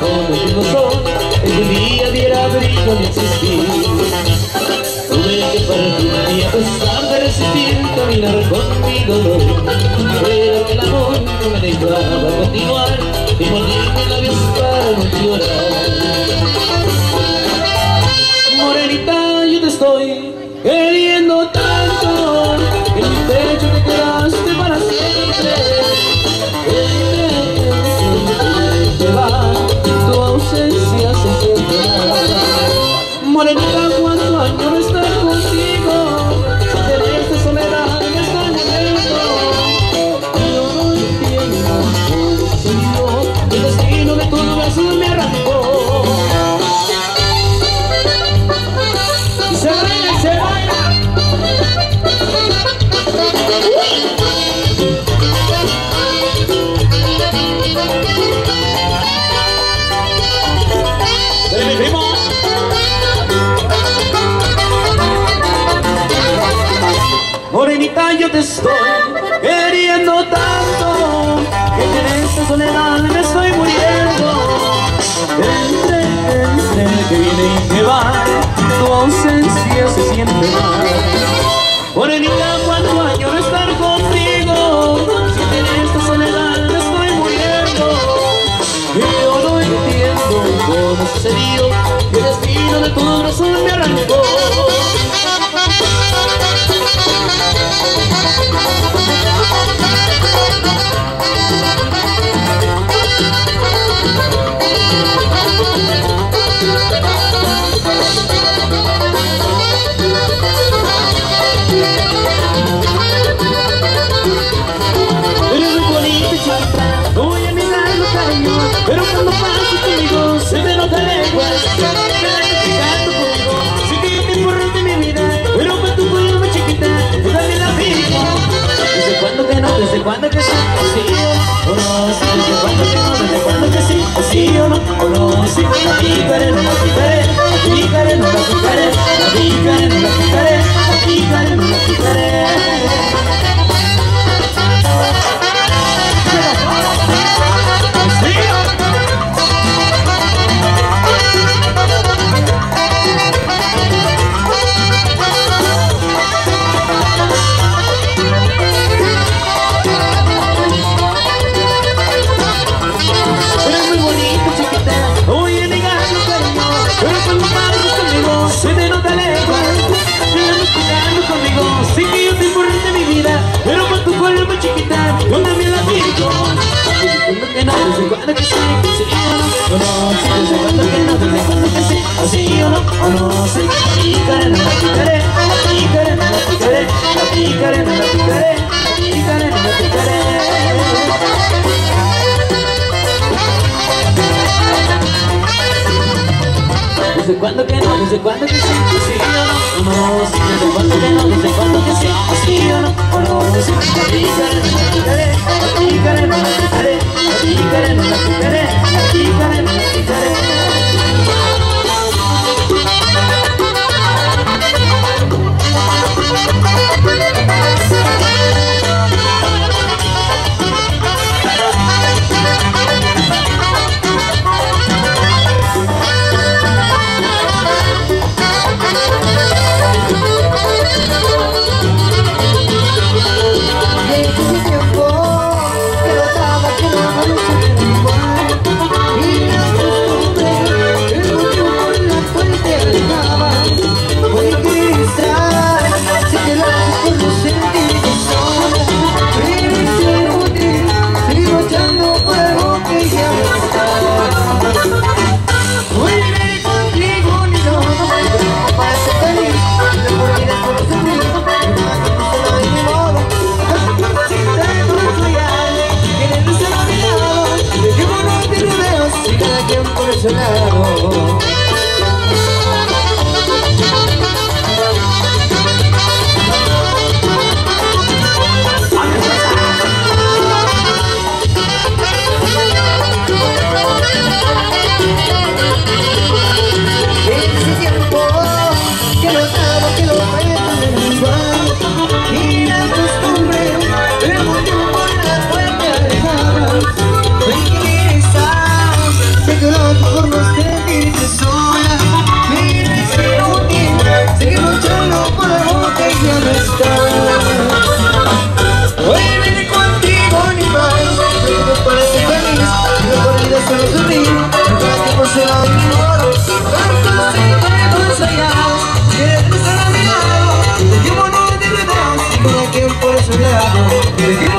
como un motor en tu día diera brillo de existir. Tuve que partir y a resistir caminar con mi dolor pero el amor no me dejaba continuar. Y mordí mis labios para no llorar. Soledad me estoy muriendo. El tren que viene y que va Tu ausencia se siente mal. Morenita, cuánto año no estar contigo. Si en esta soledad me estoy muriendo. Yo no entiendo cómo sucedió Que el destino de tu brazos me arrancó ¿Desde cuándo que sí? ¿Sí o no? ¿Desde cuándo que no? ¿Desde cuándo que sí? ¿Sí o no? ¿O no? La no, que sí, o no, o no Desde cuándo que no, sí, así o no, o no sí La picaré, no la picaré, la picaré, no la picaré no la no la picaré ¿Desde cuándo que no? ¿Desde cuándo que sí? ¿Sí o no? ¿O no? Sí, ¿Desde cuándo que no? ¿Desde cuándo que sí? ¿Sí o no? ¿O no? Lado Ese tiempo que Yeah.